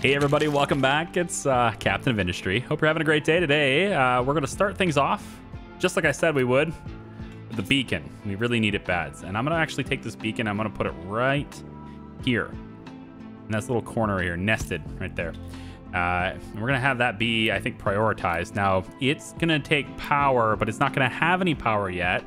Hey everybody, welcome back. It's uh, Captain of Industry. Hope you're having a great day today. Uh, we're gonna start things off just like I said we would. With the beacon. We really need it bad. And I'm gonna actually take this beacon. I'm gonna put it right here. In this little corner here, nested right there. Uh, we're gonna have that be, I think, prioritized. Now it's gonna take power, but it's not gonna have any power yet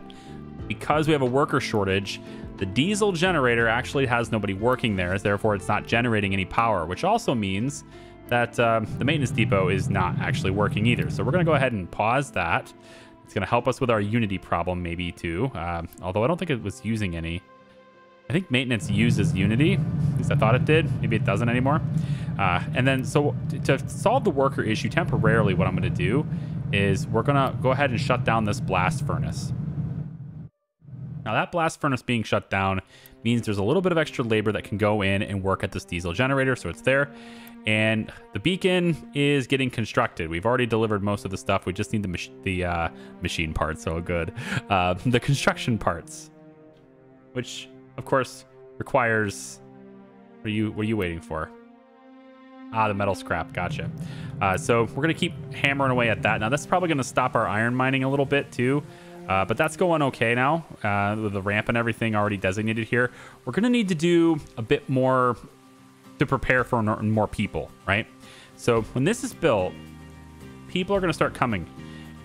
because we have a worker shortage. The diesel generator actually has nobody working there, therefore it's not generating any power, which also means that uh, the maintenance depot is not actually working either. So we're going to go ahead and pause that. It's going to help us with our Unity problem maybe too, um, although I don't think it was using any. I think maintenance uses Unity, at least I thought it did. Maybe it doesn't anymore. Uh, and then, so to solve the worker issue temporarily, what I'm going to do is we're going to go ahead and shut down this blast furnace. Now that blast furnace being shut down means there's a little bit of extra labor that can go in and work at this diesel generator, so it's there. And the beacon is getting constructed. We've already delivered most of the stuff. We just need the, mach the uh, machine parts, so good. Uh, the construction parts, which of course requires. What are you What are you waiting for? Ah, the metal scrap. Gotcha. Uh, so we're gonna keep hammering away at that. Now that's probably gonna stop our iron mining a little bit too. Uh, but that's going okay now uh, with the ramp and everything already designated here. We're going to need to do a bit more to prepare for more people, right? So when this is built, people are going to start coming.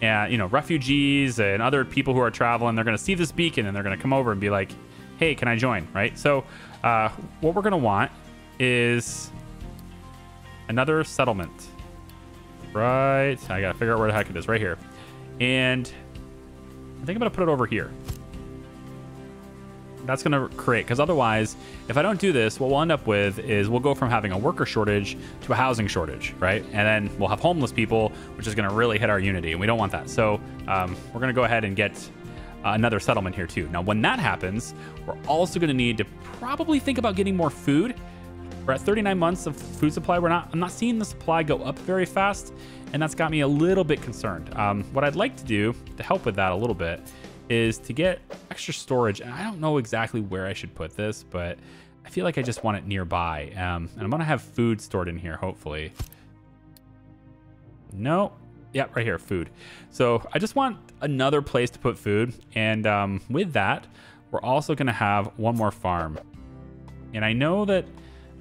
And, you know, refugees and other people who are traveling, they're going to see this beacon and they're going to come over and be like, hey, can I join, right? So uh, what we're going to want is another settlement. Right. I got to figure out where the heck it is. Right here. And I think I'm to put it over here. That's to create, because otherwise, if I don't do this, what we'll end up with is we'll go from having a worker shortage to a housing shortage, right? And then we'll have homeless people, which is to really hit our unity, and we don't want that. So um, we're to go ahead and get uh, another settlement here too. Now, when that happens, we're also to need to probably think about getting more food. We're at 39 months of food supply. We're not. I'm not seeing the supply go up very fast, and that's got me a little bit concerned. Um, what I'd like to do to help with that a little bit is to get extra storage. And I don't know exactly where I should put this, but I feel like I just want it nearby. Um, and I'm gonna have food stored in here, hopefully. No, yeah, right here, food. So I just want another place to put food. And um, with that, we're also gonna have one more farm. And I know that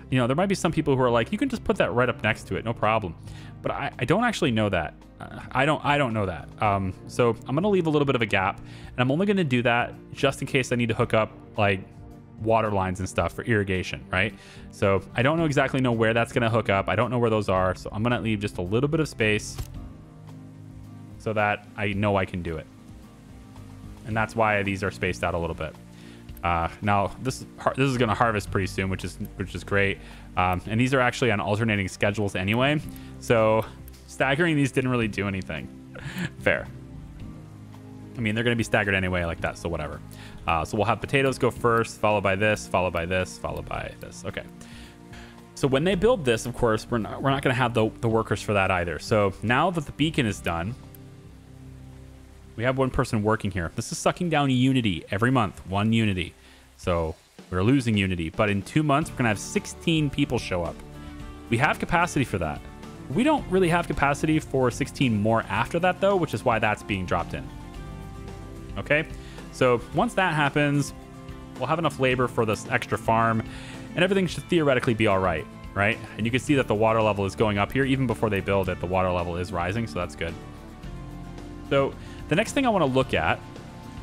you know, there might be some people who are like, you can just put that right up next to it, no problem. But I, I don't actually know that. Uh, I don't I don't know that. Um, so I'm gonna leave a little bit of a gap, and I'm only gonna do that just in case I need to hook up like water lines and stuff for irrigation, right? So I don't know exactly know where that's gonna hook up. I don't know where those are, so I'm gonna leave just a little bit of space so that I know I can do it. And that's why these are spaced out a little bit. Uh, now this this is going to harvest pretty soon, which is which is great. Um, and these are actually on alternating schedules anyway, so staggering these didn't really do anything. Fair. I mean, they're going to be staggered anyway, like that, so whatever. Uh, so we'll have potatoes go first, followed by this, followed by this, followed by this. Okay. So when they build this, of course, we're not, we're not going to have the, the workers for that either. So now that the beacon is done, we have one person working here. This is sucking down Unity every month, one Unity. So we're losing Unity. But in two months, we're going to have 16 people show up. We have capacity for that. We don't really have capacity for 16 more after that, though, which is why that's being dropped in. Okay? So once that happens, we'll have enough labor for this extra farm, and everything should theoretically be all right, right? And you can see that the water level is going up here. Even before they build it, the water level is rising, so that's good. So the next thing I want to look at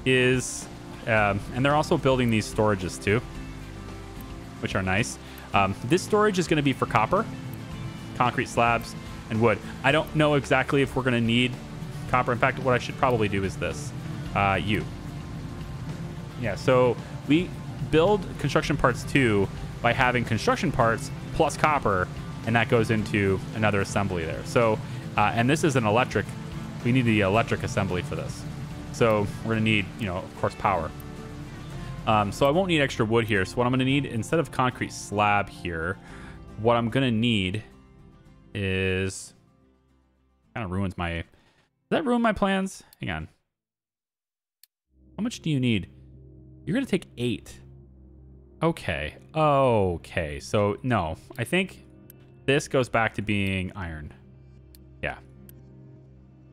is, um, and they're also building these storages too, which are nice. Um, this storage is going to be for copper, concrete slabs, and wood. I don't know exactly if we're going to need copper. In fact, what I should probably do is this. Uh, you. Yeah, so we build construction parts too by having construction parts plus copper, and that goes into another assembly there. So, uh, and this is an electric we need the electric assembly for this. So we're gonna need, you know, of course, power. Um, so I won't need extra wood here. So what I'm gonna need, instead of concrete slab here, what I'm gonna need is, kind of ruins my, that ruin my plans? Hang on. How much do you need? You're gonna take eight. Okay, okay. So no, I think this goes back to being iron.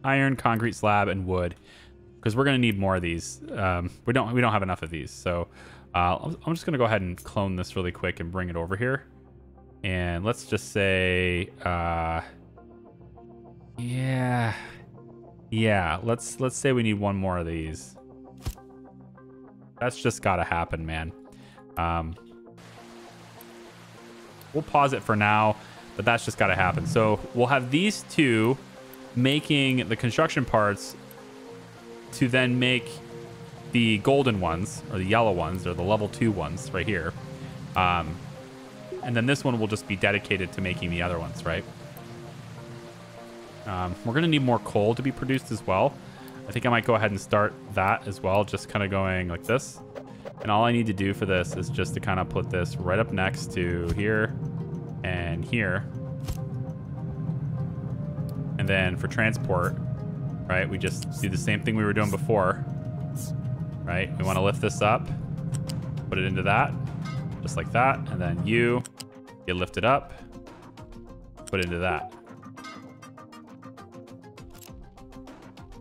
Iron, concrete slab, and wood. Because we're gonna need more of these. Um, we don't we don't have enough of these. So uh, I'm just gonna go ahead and clone this really quick and bring it over here. And let's just say, uh, yeah, yeah. Let's let's say we need one more of these. That's just gotta happen, man. Um, we'll pause it for now, but that's just gotta happen. So we'll have these two making the construction parts to then make the golden ones or the yellow ones or the level two ones right here. Um, and then this one will just be dedicated to making the other ones, right? Um, we're going to need more coal to be produced as well. I think I might go ahead and start that as well, just kind of going like this. And all I need to do for this is just to kind of put this right up next to here and here. And then for transport, right, we just do the same thing we were doing before, right? We want to lift this up, put it into that, just like that. And then you get lifted up, put into that.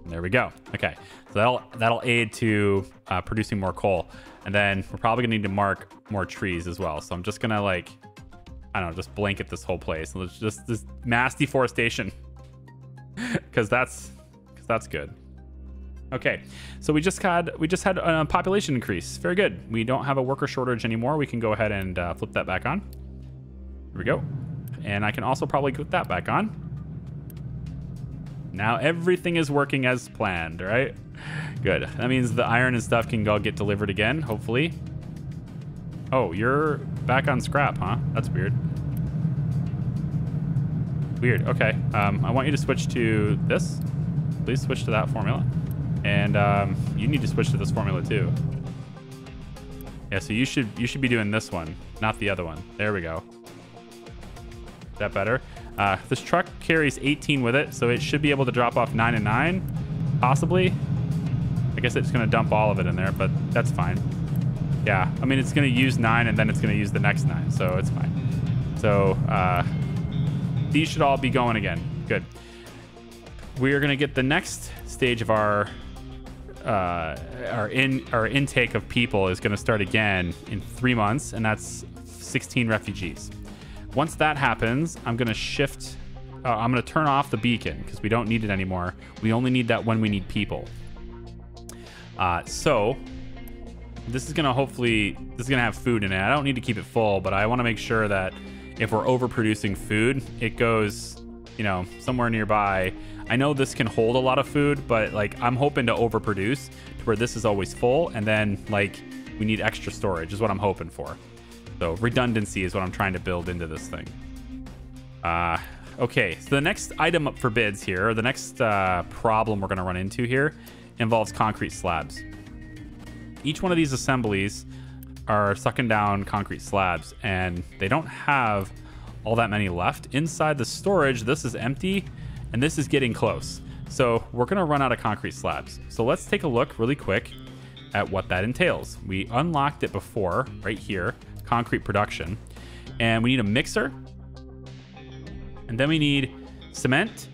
And there we go. Okay, so that'll that'll aid to uh, producing more coal, and then we're probably gonna need to mark more trees as well. So I'm just gonna like, I don't know, just blanket this whole place. Let's just this mass deforestation, because that's because that's good. Okay, so we just had we just had a population increase. Very good. We don't have a worker shortage anymore. We can go ahead and uh, flip that back on. Here we go. And I can also probably put that back on. Now everything is working as planned, right? Good. That means the iron and stuff can go get delivered again, hopefully. Oh, you're back on scrap, huh? That's weird. Weird. Okay. Um, I want you to switch to this. Please switch to that formula. And um, you need to switch to this formula too. Yeah, so you should you should be doing this one, not the other one. There we go. Is that better? Uh, this truck carries 18 with it, so it should be able to drop off 9 and 9, possibly. I guess it's going to dump all of it in there, but that's fine. Yeah, I mean, it's going to use 9, and then it's going to use the next 9, so it's fine. So uh, these should all be going again. Good. We are going to get the next stage of our uh, our in our intake of people is going to start again in three months, and that's 16 refugees. Once that happens, I'm going to shift. Uh, I'm going to turn off the beacon because we don't need it anymore. We only need that when we need people. Uh, so this is going to hopefully this is going to have food in it. I don't need to keep it full, but I want to make sure that if we're overproducing food, it goes, you know, somewhere nearby. I know this can hold a lot of food, but like I'm hoping to overproduce to where this is always full, and then like we need extra storage is what I'm hoping for. So redundancy is what I'm trying to build into this thing. Uh, okay, so the next item up for bids here, or the next uh, problem we're going to run into here, involves concrete slabs. Each one of these assemblies are sucking down concrete slabs, and they don't have all that many left. Inside the storage, this is empty, and this is getting close. So we're to run out of concrete slabs. So let's take a look really quick at what that entails. We unlocked it before, right here concrete production. And we need a mixer. And then we need cement,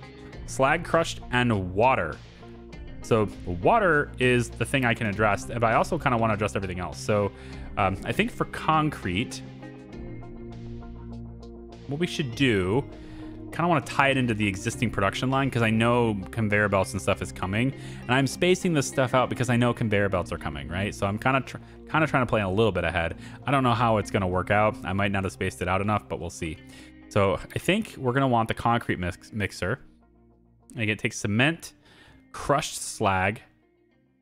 slag crushed, and water. So water is the thing I can address, but I also kind of want to address everything else. So um, I think for concrete, what we should do kind of want to tie it into the existing production line because I know conveyor belts and stuff is coming, and I'm spacing this stuff out because I know conveyor belts are coming, right? So I'm kind of kind of trying to play a little bit ahead. I don't know how it's going to work out. I might not have spaced it out enough, but we'll see. So I think we're going to want the concrete mix- mixer. Again, it takes cement, crushed slag,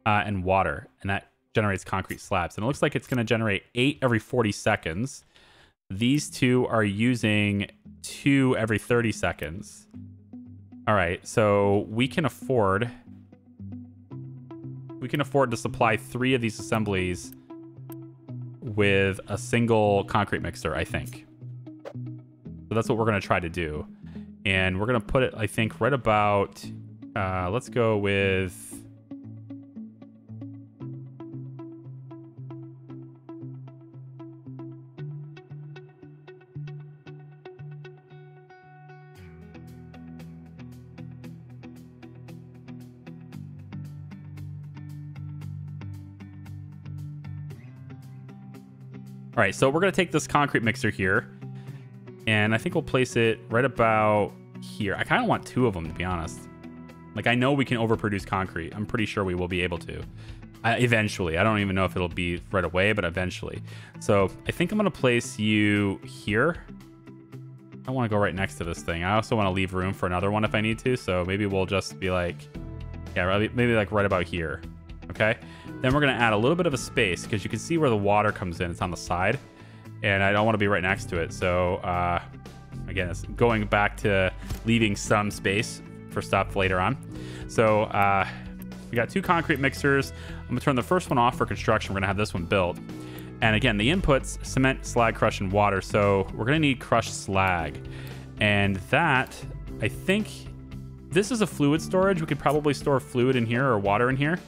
uh, and water, and that generates concrete slabs. And it looks like it's going to generate eight every 40 seconds. These two are using two every 30 seconds. All right, so we can afford we can afford to supply three of these assemblies with a single concrete mixer, I think. So that's what we're going to try to do. And we're going to put it, I think, right about, uh, let's go with All right, so we're gonna take this concrete mixer here, and I think we'll place it right about here. I kind of want two of them to be honest. Like I know we can overproduce concrete. I'm pretty sure we will be able to. Uh, eventually. I don't even know if it'll be right away, but eventually. So I think I'm gonna place you here. I want to go right next to this thing. I also want to leave room for another one if I need to. So maybe we'll just be like, yeah, maybe like right about here. Okay. Then we're going to add a little bit of a space because you can see where the water comes in. It's on the side and I don't want to be right next to it. So, uh, again, it's going back to leaving some space for stuff later on. So, uh, we got two concrete mixers. I'm gonna turn the first one off for construction. We're gonna have this one built. And again, the inputs, cement, slag, crush, and water. So we're gonna need crushed slag. And that, I think, this is a fluid storage. We could probably store fluid in here or water in here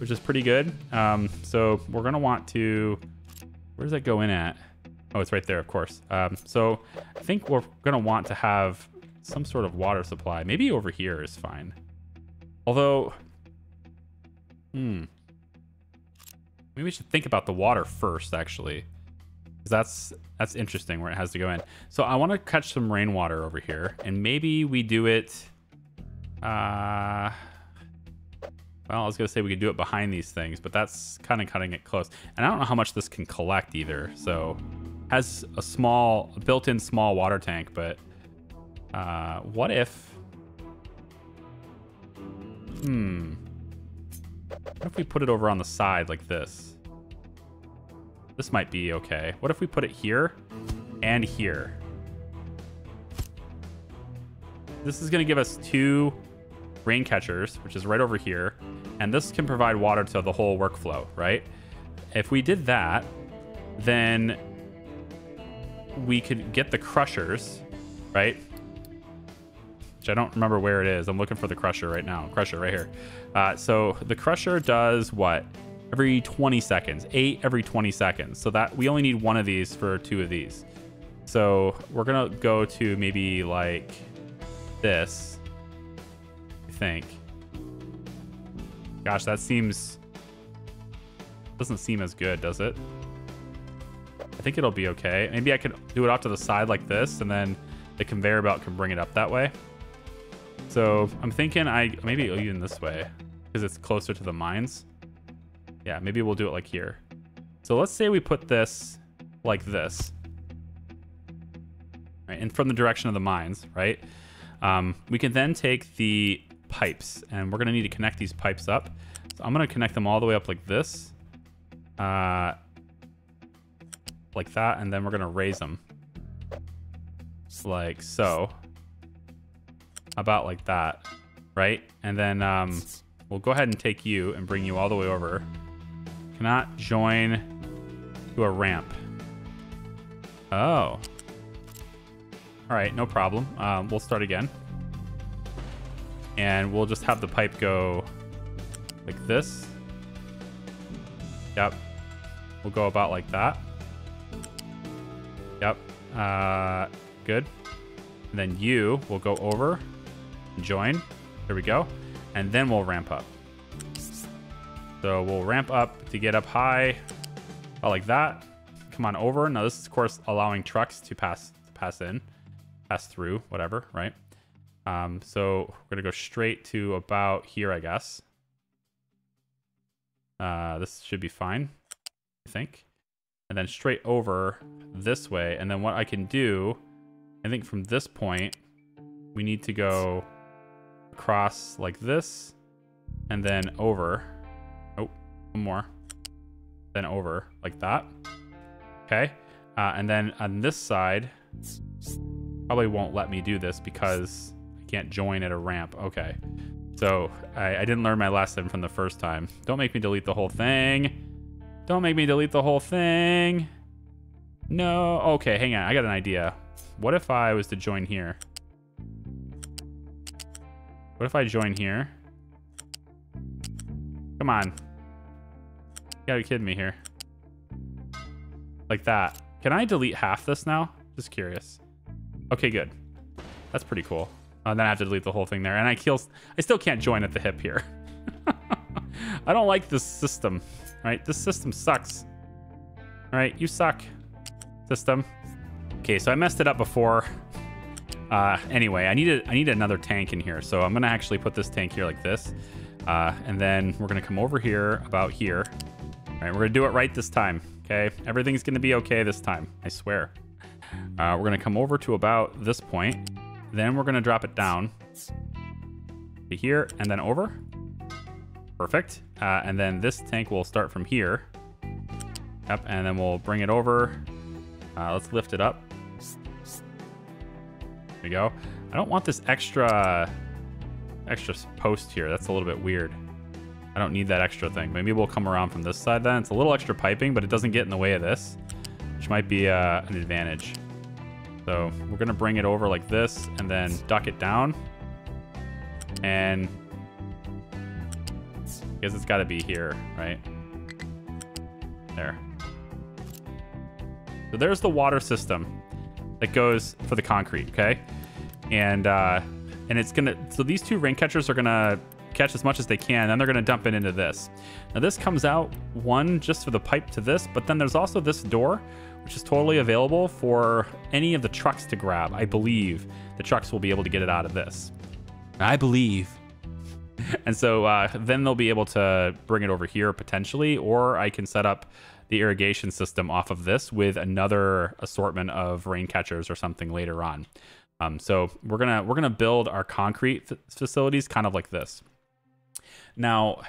which is pretty good. Um, so we're to want to... Where does that go in at? Oh, it's right there, of course. Um, so I think we're to want to have some sort of water supply. Maybe over here is fine. Although... Hmm. Maybe we should think about the water first, actually. Because that's, that's interesting where it has to go in. So I want to catch some rainwater over here. And maybe we do it... Uh... Well, I was to say we could do it behind these things, but that's kind of cutting it close. And I don't know how much this can collect either. So has a small, built-in small water tank, but uh, what if... Hmm. What if we put it over on the side like this? This might be okay. What if we put it here and here? This is to give us two rain catchers, which is right over here. And this can provide water to the whole workflow, right? If we did that, then we could get the crushers, right? Which I don't remember where it is. I'm looking for the crusher right now. Crusher right here. Uh, so the crusher does what? Every 20 seconds. Eight every 20 seconds. So that we only need one of these for two of these. So we're going to go to maybe like this I think. Gosh, that seems... Doesn't seem as good, does it? I think it'll be okay. Maybe I could do it off to the side like this, and then the conveyor belt can bring it up that way. So I'm thinking I maybe even this way, because it's closer to the mines. Yeah, maybe we'll do it like here. So let's say we put this like this. Right, and from the direction of the mines, right? Um, we can then take the pipes, and we're to need to connect these pipes up. So I'm to connect them all the way up like this. Uh, like that, and then we're to raise them. Just like so. About like that, right? And then um, we'll go ahead and take you and bring you all the way over. Cannot join to a ramp. Oh. All right, no problem. Um, we'll start again and we'll just have the pipe go like this. Yep. We'll go about like that. Yep. Uh, good. And then you will go over, and join. There we go. And then we'll ramp up. So we'll ramp up to get up high, about like that. Come on over. Now this is, of course, allowing trucks to pass to pass in, pass through, whatever, right? Um, so we're going to go straight to about here, I guess. Uh, this should be fine, I think. And then straight over this way. And then what I can do, I think from this point, we need to go across like this and then over. Oh, one more. Then over like that. Okay. Uh, and then on this side, probably won't let me do this because can't join at a ramp. Okay. So I, I didn't learn my lesson from the first time. Don't make me delete the whole thing. Don't make me delete the whole thing. No. Okay, hang on. I got an idea. What if I was to join here? What if I join here? Come on. You gotta be kidding me here. Like that. Can I delete half this now? Just curious. Okay, good. That's pretty cool. Uh, then I have to delete the whole thing there. And I, kill, I still can't join at the hip here. I don't like this system, right? This system sucks. All right, you suck. system. Okay, so I messed it up before. Uh, anyway, I need a, I need another tank in here, so I'm gonna actually put this tank here like this, uh, and then we're gonna come over here about here. All right, we're gonna do it right this time. Okay, everything's gonna be okay this time. I swear. Uh, we're gonna come over to about this point, then we're gonna drop it down to here and then over. Perfect. Uh, and then this tank will start from here. Yep, and then we'll bring it over. Uh, let's lift it up. There we go. I don't want this extra extra post here. That's a little bit weird. I don't need that extra thing. Maybe we'll come around from this side then. It's a little extra piping, but it doesn't get in the way of this, which might be uh, an advantage. So we're to bring it over like this and then duck it down. And I guess it's got to be here, right? There. So there's the water system that goes for the concrete, okay? And uh, and it's gonna. So these two rain catchers are gonna catch as much as they can. Then they're gonna dump it into this. Now this comes out one just for the pipe to this, but then there's also this door, which is totally available for any of the trucks to grab. I believe the trucks will be able to get it out of this. I believe. and so uh, then they'll be able to bring it over here potentially, or I can set up the irrigation system off of this with another assortment of rain catchers or something later on. Um, so we're gonna we're gonna build our concrete facilities kind of like this. Now,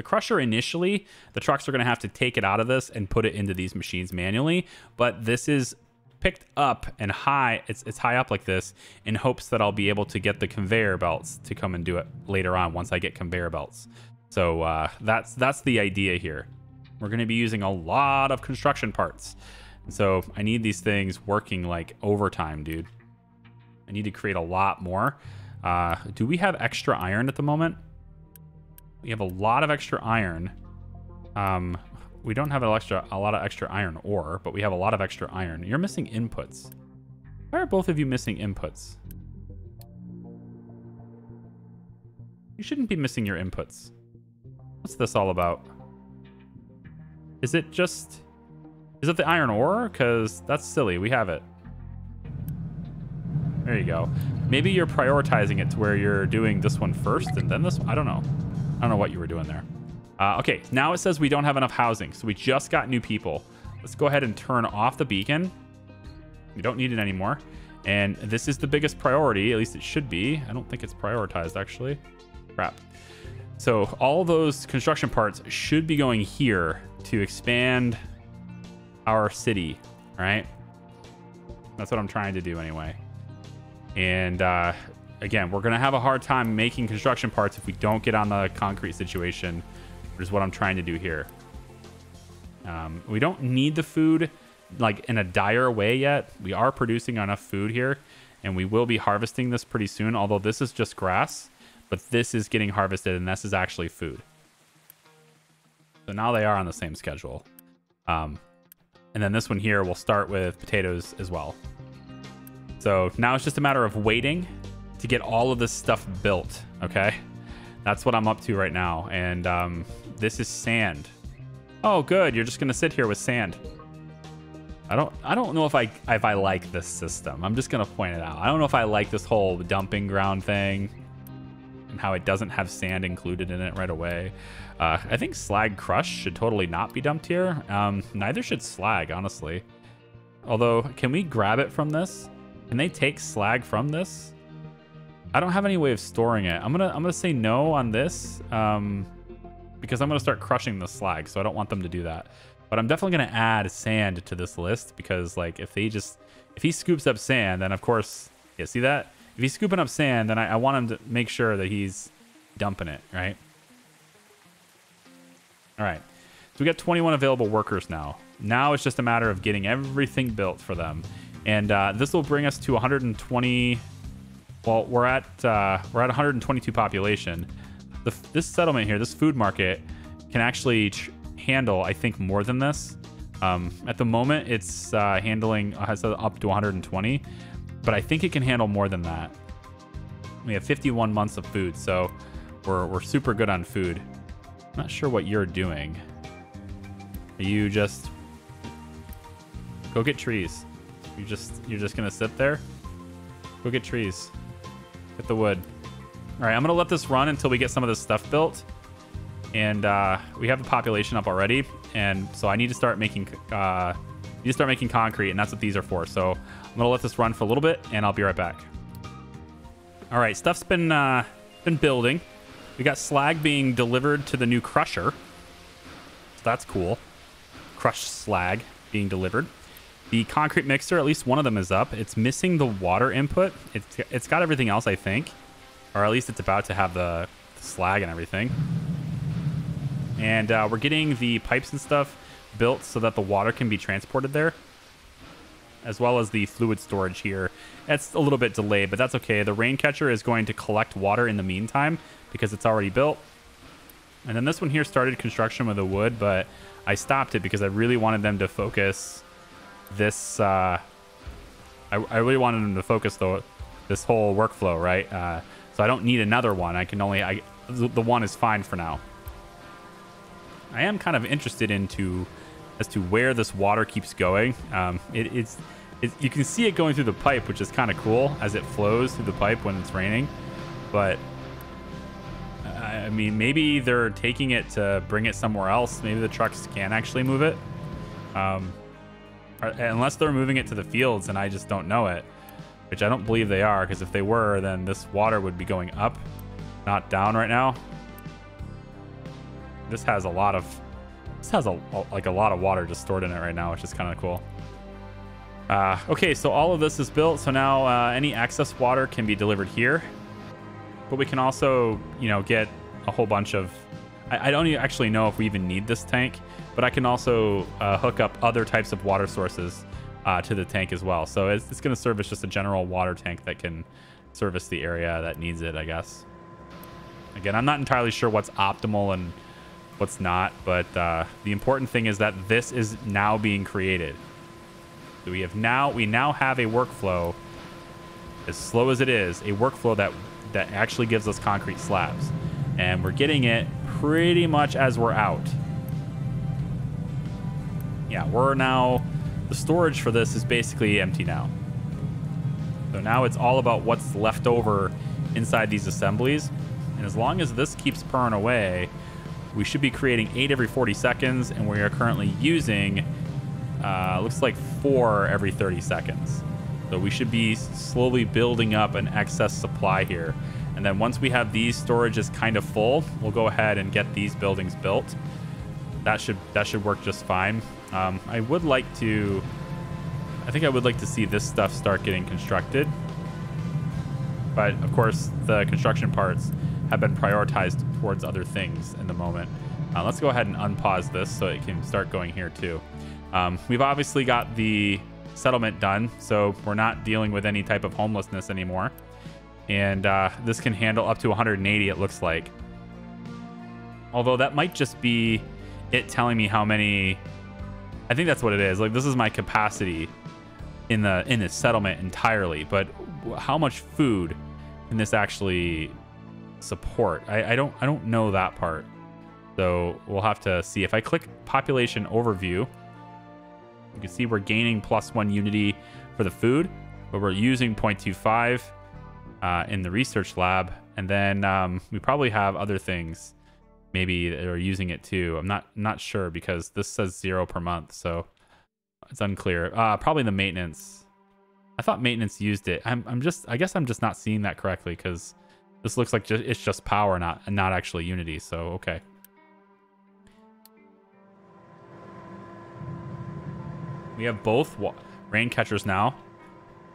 the crusher initially, the trucks are gonna have to take it out of this and put it into these machines manually. But this is picked up and high it's, it's high up like this in hopes that I'll be able to get the conveyor belts to come and do it later on once I get conveyor belts. So uh, that's that's the idea here. We're going to be using a lot of construction parts. So I need these things working like overtime, dude. I need to create a lot more. Uh, do we have extra iron at the moment? We have a lot of extra iron. Um, we don't have extra, a lot of extra iron ore, but we have a lot of extra iron. You're missing inputs. Why are both of you missing inputs? You shouldn't be missing your inputs. What's this all about? Is it just... Is it the iron ore? Because that's silly. We have it. There you go. Maybe you're prioritizing it to where you're doing this one first and then this I don't know. I don't know what you were doing there. Uh, okay, now it says we don't have enough housing, so we just got new people. Let's go ahead and turn off the beacon. We don't need it anymore. And this is the biggest priority, at least it should be. I don't think it's prioritized, actually. Crap. So all those construction parts should be going here to expand our city, right? That's what I'm trying to do anyway. And uh, again, we're going to have a hard time making construction parts if we don't get on the concrete situation, which is what I'm trying to do here. Um, we don't need the food like in a dire way yet. We are producing enough food here, and we will be harvesting this pretty soon, although this is just grass, but this is getting harvested, and this is actually food. So now they are on the same schedule. Um, and then this one here will start with potatoes as well. So now it's just a matter of waiting to get all of this stuff built, okay? That's what I'm up to right now. And um, this is sand. Oh, good. You're just going to sit here with sand. I don't I don't know if I if I like this system. I'm just going to point it out. I don't know if I like this whole dumping ground thing and how it doesn't have sand included in it right away. Uh, I think slag crush should totally not be dumped here. Um, neither should slag, honestly. Although, can we grab it from this? Can they take slag from this? I don't have any way of storing it. I'm gonna I'm gonna say no on this um, because I'm gonna start crushing the slag, so I don't want them to do that. But I'm definitely gonna add sand to this list because like if they just if he scoops up sand, then of course yeah see that if he's scooping up sand, then I, I want him to make sure that he's dumping it right. All right. So we got 21 available workers now. Now it's just a matter of getting everything built for them. And uh, this will bring us to 120. Well, we're at uh, we're at 122 population. The, this settlement here, this food market, can actually handle, I think, more than this. Um, at the moment, it's uh, handling has up to 120, but I think it can handle more than that. We have 51 months of food, so we're we're super good on food. I'm not sure what you're doing. Are you just... Go get trees. You just you're just gonna sit there. Go get trees. Get the wood. All right, I'm gonna let this run until we get some of this stuff built, and uh, we have the population up already, and so I need to start making uh, need to start making concrete, and that's what these are for. So I'm gonna let this run for a little bit, and I'll be right back. All right, stuff's been uh, been building. We got slag being delivered to the new crusher. So that's cool. Crushed slag being delivered. The concrete mixer, at least one of them is up. It's missing the water input. It's, it's got everything else, I think. Or at least it's about to have the, the slag and everything. And uh, we're getting the pipes and stuff built so that the water can be transported there. As well as the fluid storage here. It's a little bit delayed, but that's okay. The rain catcher is going to collect water in the meantime because it's already built. And then this one here started construction with the wood, but I stopped it because I really wanted them to focus this. Uh, I, I really wanted them to focus the this whole workflow, right? Uh, so I don't need another one. I can only I the one is fine for now. I am kind of interested into as to where this water keeps going. Um, it, it's it, you can see it going through the pipe, which is kind of cool as it flows through the pipe when it's raining. But I mean, maybe they're taking it to bring it somewhere else. Maybe the trucks can actually move it. Um, unless they're moving it to the fields and I just don't know it, which I don't believe they are, because if they were, then this water would be going up, not down right now. This has a lot of, this has a, like a lot of water just stored in it right now, which is kind of cool. Uh, okay, so all of this is built. So now uh, any excess water can be delivered here. But we can also, you know, get a whole bunch of... I, I don't actually know if we even need this tank, but I can also uh, hook up other types of water sources uh, to the tank as well. So it's, it's going to serve as just a general water tank that can service the area that needs it, I guess. Again, I'm not entirely sure what's optimal and what's not, but uh, the important thing is that this is now being created. So we have now we now have a workflow, as slow as it is, a workflow that that actually gives us concrete slabs. And we're getting it pretty much as we're out. Yeah, we're now... The storage for this is basically empty now. So now it's all about what's left over inside these assemblies. And as long as this keeps purring away, we should be creating 8 every 40 seconds, and we are currently using, uh, looks like 4 every 30 seconds. So we should be slowly building up an excess supply here. And then once we have these storages kind of full, we'll go ahead and get these buildings built. That should that should work just fine. Um, I would like to, I think I would like to see this stuff start getting constructed. But of course, the construction parts have been prioritized towards other things in the moment. Uh, let's go ahead and unpause this so it can start going here too. Um, we've obviously got the settlement done, so we're not dealing with any type of homelessness anymore. And uh, this can handle up to 180, it looks like. Although that might just be it telling me how many... I think that's what it is. Like, this is my capacity in the in this settlement entirely. But how much food can this actually support? I, I don't I don't know that part. So we'll have to see. If I click population overview, you can see we're gaining plus one unity for the food, but we're using 0.25 uh, in the research lab. And then um, we probably have other things maybe they're using it too. I'm not not sure because this says zero per month, so it's unclear. Uh, probably the maintenance. I thought maintenance used it. I'm, I'm just, I guess I'm just not seeing that correctly because this looks like just, it's just power, not not actually Unity. So okay. We have both rain catchers now,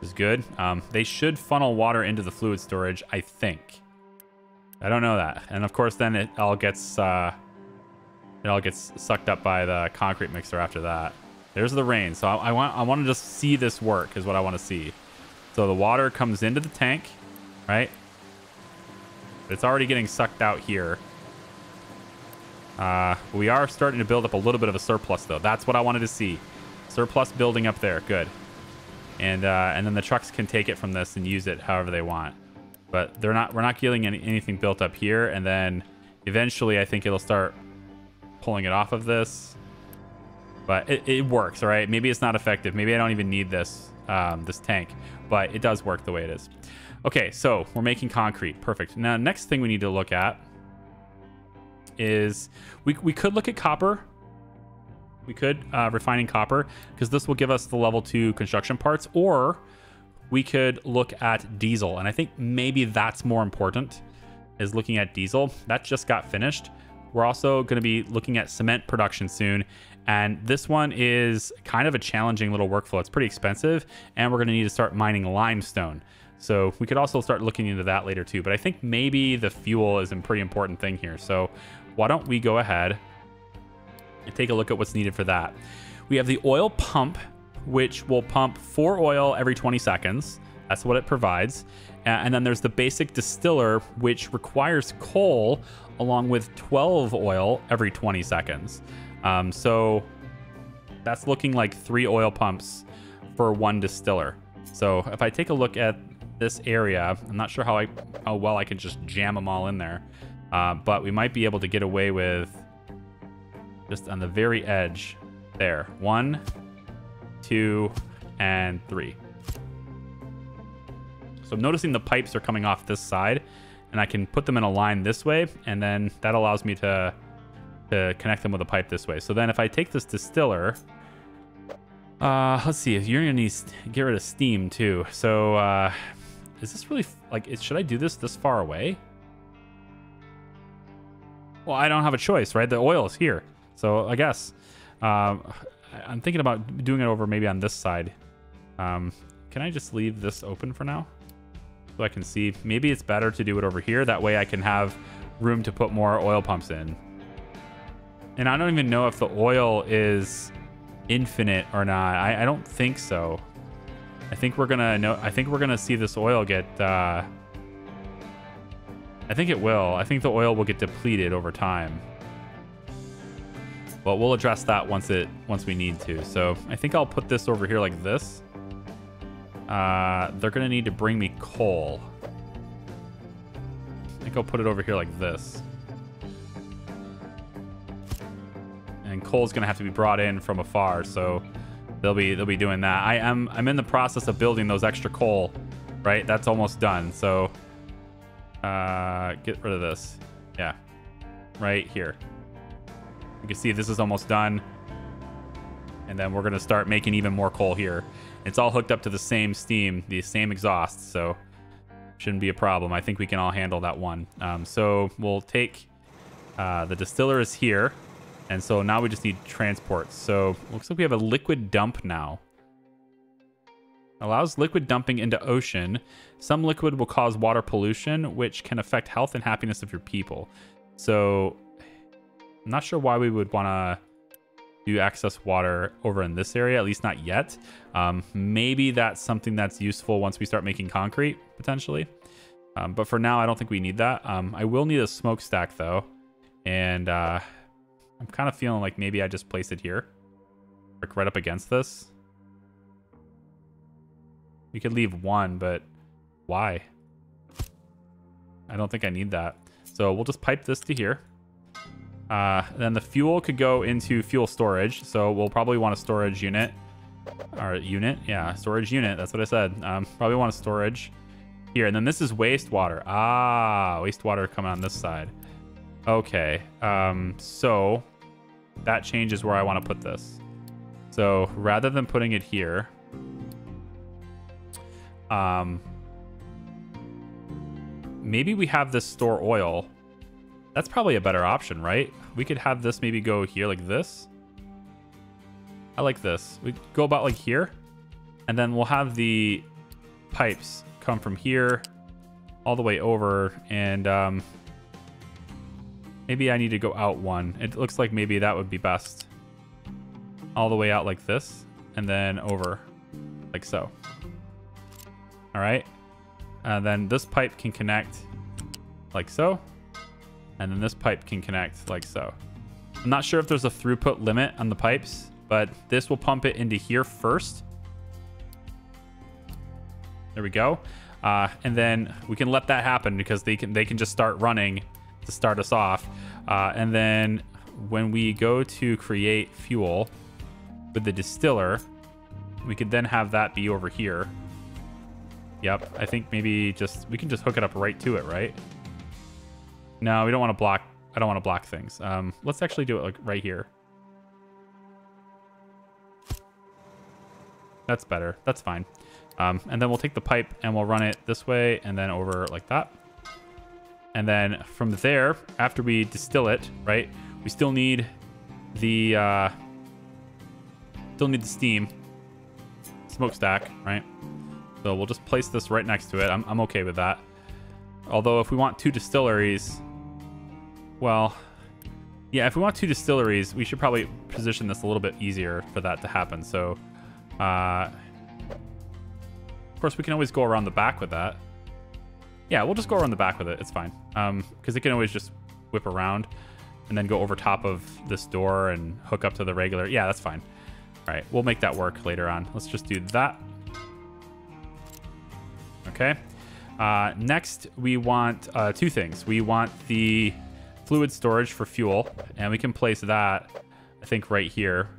is good. Um, they should funnel water into the fluid storage, I think. I don't know that. And of course, then it all gets uh, it all gets sucked up by the concrete mixer after that. There's the rain. So I, I want I want to just see this work is what I want to see. So the water comes into the tank, right? It's already getting sucked out here. Uh, we are starting to build up a little bit of a surplus, though. That's what I wanted to see. Surplus building up there. Good. And uh, and then the trucks can take it from this and use it however they want. But they're not. We're not getting any, anything built up here. And then eventually, I think it'll start pulling it off of this. but it, it works. All right, maybe it's not effective. Maybe I don't even need this um, this tank, but it does work the way it is. Okay, so we're making concrete. Perfect. Now, next thing we need to look at is we, we could look at copper. We could uh, refining copper because this will give us the level two construction parts, or we could look at diesel. And I think maybe that's more important is looking at diesel. That just got finished. We're also going to be looking at cement production soon. And this one is kind of a challenging little workflow. It's pretty expensive, and we're going to need to start mining limestone. So we could also start looking into that later too. But I think maybe the fuel is a pretty important thing here. So why don't we go ahead and take a look at what's needed for that. We have the oil pump, which will pump four oil every 20 seconds. That's what it provides. And then there's the basic distiller, which requires coal along with 12 oil every 20 seconds. Um, so that's looking like three oil pumps for one distiller. So if I take a look at this area, I'm not sure how I how well I can just jam them all in there, uh, but we might be able to get away with just on the very edge there. One, two, and three. So I'm noticing the pipes are coming off this side and I can put them in a line this way. And then that allows me to, to connect them with a pipe this way. So then if I take this distiller, uh, let's see, you're gonna need to get rid of steam too. So, uh, is this really, like, should I do this this far away? Well, I don't have a choice, right? The oil is here. So I guess um, I'm thinking about doing it over maybe on this side. Um, can I just leave this open for now? So I can see. Maybe it's better to do it over here. That way I can have room to put more oil pumps in. And I don't even know if the oil is infinite or not. I, I don't think so. I think we're gonna know. I think we're gonna see this oil get. Uh, I think it will. I think the oil will get depleted over time. But we'll address that once it once we need to. So I think I'll put this over here like this. Uh, they're gonna need to bring me coal. I think I'll put it over here like this. And coal's gonna have to be brought in from afar, so they'll be they'll be doing that. I am I'm in the process of building those extra coal, right? That's almost done. So uh, get rid of this. Yeah, right here. You can see this is almost done. And then we're going to start making even more coal here. It's all hooked up to the same steam, the same exhaust, so shouldn't be a problem. I think we can all handle that one. Um, so we'll take uh, the distiller is here. And so now we just need transport. So looks like we have a liquid dump now. Allows liquid dumping into ocean. Some liquid will cause water pollution, which can affect health and happiness of your people. So I'm not sure why we would want to do access water over in this area, at least not yet. Um, maybe that's something that's useful once we start making concrete, potentially. Um, but for now, I don't think we need that. Um, I will need a smokestack, though. And uh, I'm kind of feeling like maybe I just place it here. Like right up against this. We could leave one, but why? I don't think I need that. So we'll just pipe this to here. Uh, then the fuel could go into fuel storage. So we'll probably want a storage unit. Or unit? Yeah, storage unit. That's what I said. Um, probably want a storage here. And then this is wastewater. Ah, wastewater coming on this side. Okay. Um, so that changes where I want to put this. So rather than putting it here, um, maybe we have this store oil that's probably a better option, right? We could have this maybe go here like this. I like this. We go about like here. And then we'll have the pipes come from here all the way over. And um, maybe I need to go out one. It looks like maybe that would be best. All the way out like this. And then over like so. All right. And then this pipe can connect like so. And then this pipe can connect like so. I'm not sure if there's a throughput limit on the pipes, but this will pump it into here first. There we go. Uh, and then we can let that happen because they can they can just start running to start us off. Uh, and then when we go to create fuel, with the distiller. We could then have that be over here. Yep, I think maybe just we can just hook it up right to it, right? No, we don't want to block. I don't want to block things. Um, let's actually do it like right here. That's better. That's fine. Um, and then we'll take the pipe and we'll run it this way and then over like that. And then from there, after we distill it, right, we still need the uh, still need the steam smokestack, right? So we'll just place this right next to it. I'm, I'm okay with that. Although if we want two distilleries, well, yeah, if we want two distilleries, we should probably position this a little bit easier for that to happen. So, uh, of course, we can always go around the back with that. Yeah, we'll just go around the back with it. It's fine. Um, because it can always just whip around and then go over top of this door and hook up to the regular. Yeah, that's fine. All right, we'll make that work later on. Let's just do that. Okay. Uh, next, we want uh, two things. We want the fluid storage for fuel, and we can place that, I think, right here.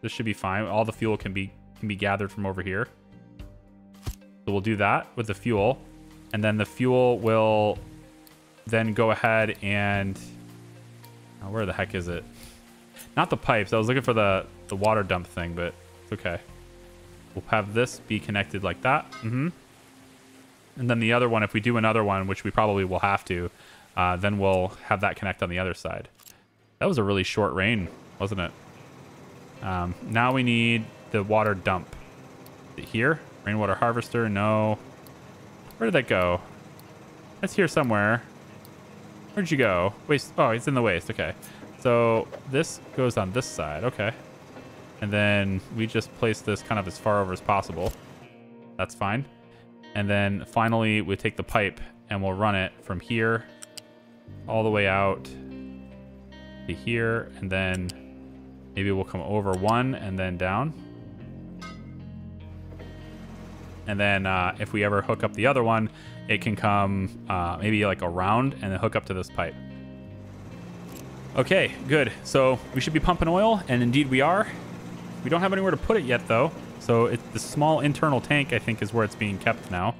This should be fine. All the fuel can be can be gathered from over here. So we'll do that with the fuel. And then the fuel will then go ahead and... Oh, where the heck is it? Not the pipes. I was looking for the, the water dump thing, but it's okay. We'll have this be connected like that. Mm -hmm. And then the other one, if we do another one, which we probably will have to, uh, then we'll have that connect on the other side. That was a really short rain, wasn't it? Um, now we need the water dump. Here? Rainwater harvester, no. Where did that go? That's here somewhere. Where'd you go? Waste. Oh, it's in the waste. Okay. So this goes on this side. Okay. And then we just place this kind of as far over as possible. That's fine. And then finally we take the pipe and we'll run it from here all the way out to here. And then maybe we'll come over one and then down. And then uh, if we ever hook up the other one, it can come uh, maybe like around and then hook up to this pipe. Okay, good. So we should be pumping oil, and indeed we are. We don't have anywhere to put it yet, though. So it, the small internal tank, I think, is where it's being kept now.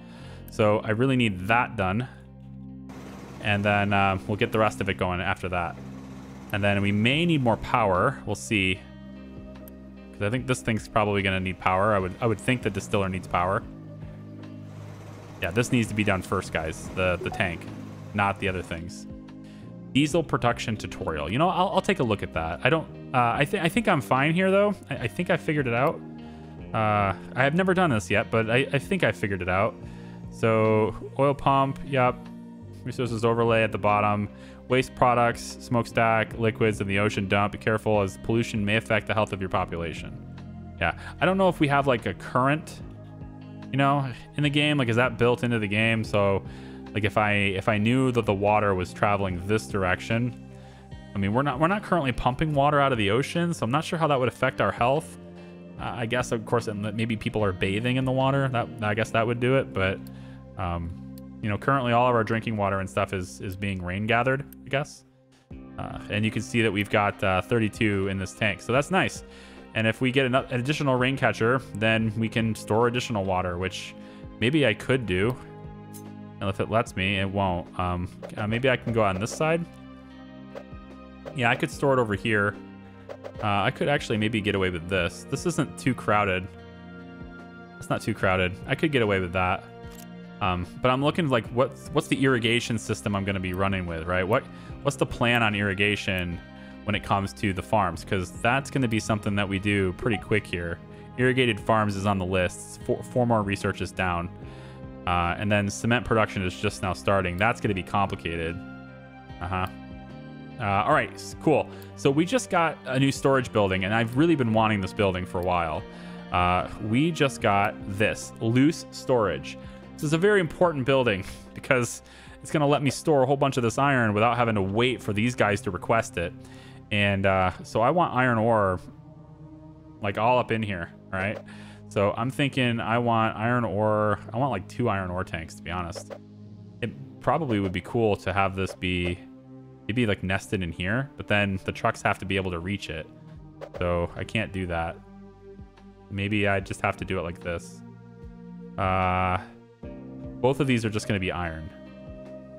So I really need that done. And then uh, we'll get the rest of it going after that. And then we may need more power. We'll see. Because I think this thing's probably going to need power. I would I would think the distiller needs power. Yeah, this needs to be done first, guys. The the tank, not the other things. Diesel production tutorial. You know, I'll, I'll take a look at that. I don't. Uh, I think I think I'm fine here though. I, I think I figured it out. Uh, I have never done this yet, but I, I think I figured it out. So oil pump, yep. Resources overlay at the bottom. Waste products, smokestack, liquids, and the ocean dump. Be careful as pollution may affect the health of your population. Yeah, I don't know if we have like a current, you know, in the game. Like, is that built into the game? So, like, if I if I knew that the water was traveling this direction, I mean, we're not we're not currently pumping water out of the ocean, so I'm not sure how that would affect our health. I guess, of course, maybe people are bathing in the water. That I guess that would do it, but um, you know, currently all of our drinking water and stuff is is being rain gathered, I guess. Uh, and you can see that we've got uh, 32 in this tank, so that's nice. And if we get an, an additional rain catcher, then we can store additional water, which maybe I could do. And if it lets me, it won't. Um, uh, maybe I can go on this side. Yeah, I could store it over here. Uh, I could actually maybe get away with this. This isn't too crowded. It's not too crowded. I could get away with that. Um, but I'm looking like what's what's the irrigation system I'm going to be running with, right? What what's the plan on irrigation when it comes to the farms? Because that's going to be something that we do pretty quick here. Irrigated farms is on the list. Four, four more researches down, uh, and then cement production is just now starting. That's going to be complicated. Uh-huh. Uh, all right, cool. So we just got a new storage building, and I've really been wanting this building for a while. Uh, we just got this loose storage. This is a very important building because it's going to let me store a whole bunch of this iron without having to wait for these guys to request it. And uh, so I want iron ore like all up in here, right? So I'm thinking I want iron ore. I want like two iron ore tanks, to be honest. It probably would be cool to have this be maybe like nested in here, but then the trucks have to be able to reach it. So I can't do that. Maybe I just have to do it like this. Uh, both of these are just going to be iron.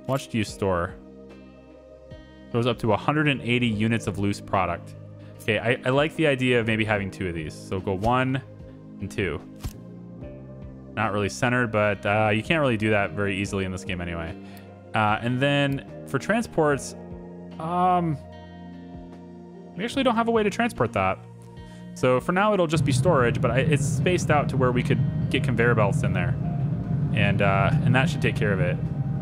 How much do you store? Goes up to 180 units of loose product. Okay, I, I like the idea of maybe having two of these. So go one and two. Not really centered, but uh, you can't really do that very easily in this game anyway. Uh, and then for transports, um, we actually don't have a way to transport that. So for now, it'll just be storage, but I, it's spaced out to where we could get conveyor belts in there. And, uh, and that should take care of it.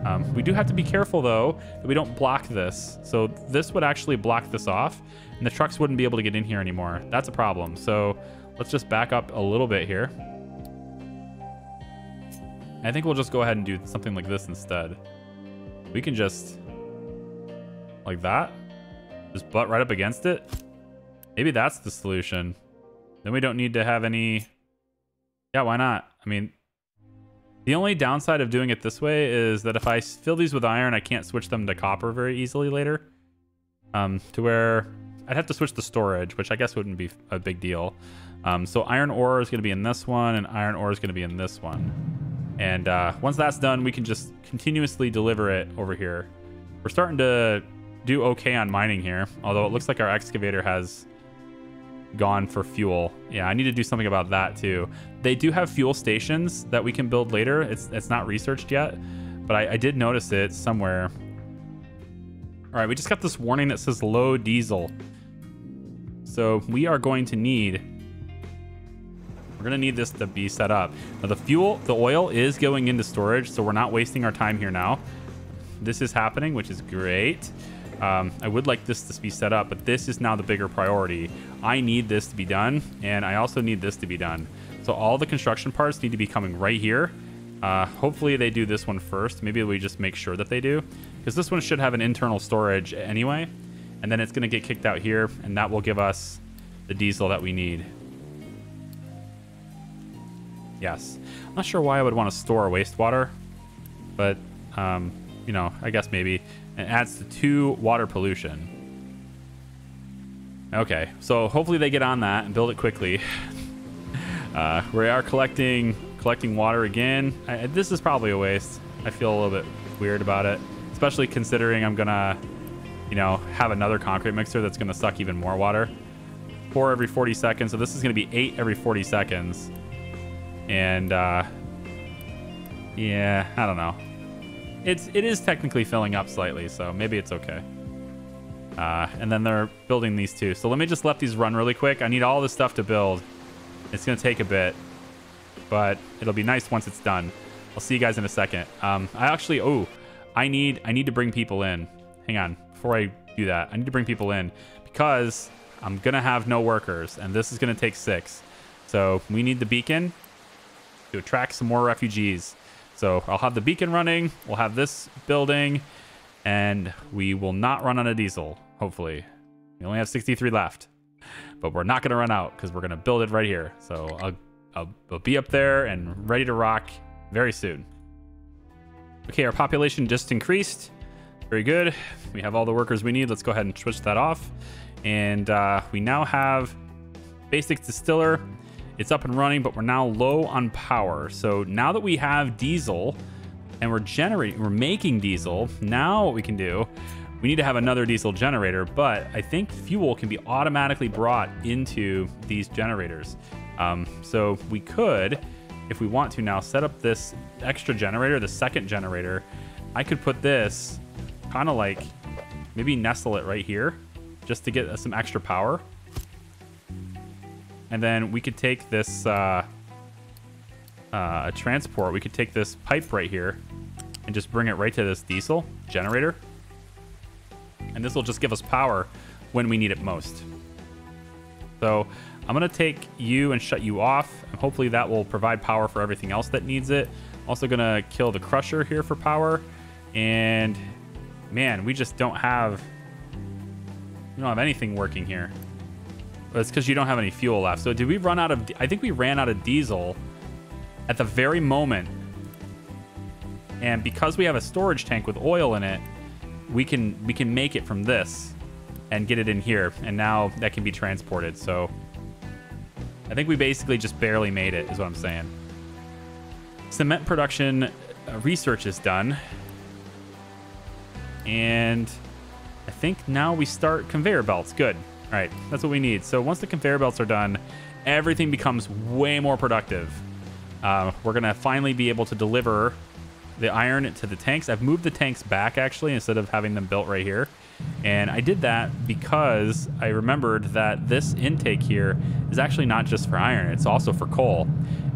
Um, we do have to be careful, though, that we don't block this. So this would actually block this off, and the trucks wouldn't be able to get in here anymore. That's a problem. So let's just back up a little bit here. I think we'll just go ahead and do something like this instead. We can just... Like that? Just butt right up against it? Maybe that's the solution. Then we don't need to have any... Yeah, why not? I mean, the only downside of doing it this way is that if I fill these with iron, I can't switch them to copper very easily later. Um, to where I'd have to switch the storage, which I guess wouldn't be a big deal. Um, so iron ore is going to be in this one, and iron ore is going to be in this one. And uh, once that's done, we can just continuously deliver it over here. We're starting to do okay on mining here, although it looks like our excavator has gone for fuel. Yeah, I need to do something about that too. They do have fuel stations that we can build later. It's it's not researched yet, but I, I did notice it somewhere. All right, we just got this warning that says low diesel. So we are going to need, we're gonna need this to be set up. Now the fuel, the oil is going into storage, so we're not wasting our time here now. This is happening, which is great. Um, I would like this to be set up, but this is now the bigger priority. I need this to be done, and I also need this to be done. So all the construction parts need to be coming right here. Uh, hopefully they do this one first. Maybe we just make sure that they do, because this one should have an internal storage anyway, and then it's going to get kicked out here, and that will give us the diesel that we need. Yes. I'm not sure why I would want to store wastewater, but, um, you know, I guess maybe and adds to two water pollution. Okay, so hopefully they get on that and build it quickly. Uh, we are collecting collecting water again. I, this is probably a waste. I feel a little bit weird about it, especially considering I'm gonna, you know, have another concrete mixer that's gonna suck even more water. Four every 40 seconds, so this is gonna be eight every 40 seconds. And uh, yeah, I don't know. It's it is technically filling up slightly, so maybe it's okay. Uh, and then they're building these two. So let me just let these run really quick. I need all this stuff to build. It's going to take a bit, but it'll be nice once it's done. I'll see you guys in a second. Um, I actually, oh, I need I need to bring people in. Hang on, before I do that, I need to bring people in because I'm going to have no workers, and this is going to take six. So we need the beacon to attract some more refugees. So I'll have the beacon running, we'll have this building, and we will not run on a diesel, hopefully. We only have 63 left, but we're not going to run out because we're going to build it right here. So I'll, I'll, I'll be up there and ready to rock very soon. Okay, our population just increased. Very good. We have all the workers we need. Let's go ahead and switch that off. And uh, we now have basic distiller it's up and running, but we're now low on power. So now that we have diesel and we're generating, we're making diesel, now what we can do, we need to have another diesel generator, but I think fuel can be automatically brought into these generators. Um, so we could, if we want to now, set up this extra generator, the second generator. I could put this kind of like maybe nestle it right here just to get some extra power. And then we could take this uh, uh, transport. We could take this pipe right here and just bring it right to this diesel generator. And this will just give us power when we need it most. So I'm going to take you and shut you off. And hopefully that will provide power for everything else that needs it. Also going to kill the crusher here for power. And man, we just don't have... We don't have anything working here. That's because you don't have any fuel left. So did we run out of... I think we ran out of diesel at the very moment. And because we have a storage tank with oil in it, we can we can make it from this and get it in here, and now that can be transported. So I think we basically just barely made it, is what I'm saying. Cement production uh, research is done. And I think now we start conveyor belts. Good. All right, that's what we need. So once the conveyor belts are done, everything becomes way more productive. Uh, we're going to finally be able to deliver the iron to the tanks. I've moved the tanks back, actually, instead of having them built right here. And I did that because I remembered that this intake here is actually not just for iron, it's also for coal.